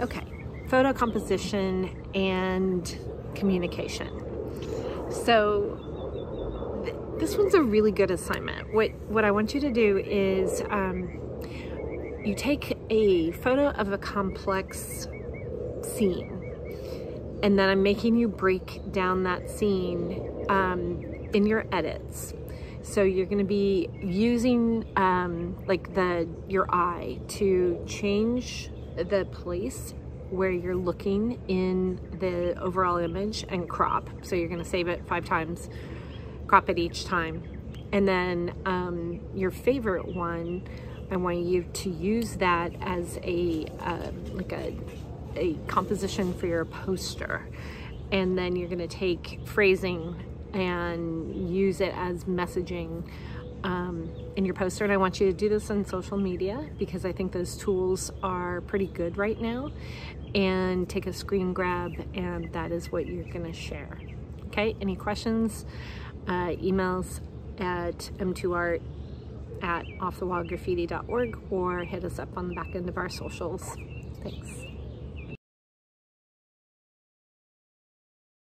Okay, photo composition and communication. So th this one's a really good assignment. What, what I want you to do is um, you take a photo of a complex scene and then I'm making you break down that scene um, in your edits. So you're going to be using um, like the your eye to change the place where you're looking in the overall image and crop. So you're going to save it five times, crop it each time. And then um, your favorite one, I want you to use that as a uh, like a, a composition for your poster. And then you're going to take phrasing and use it as messaging um, in your poster. And I want you to do this on social media because I think those tools are pretty good right now. And take a screen grab, and that is what you're going to share. Okay, any questions? Uh, emails at m2art at offthewallgraffiti.org or hit us up on the back end of our socials. Thanks.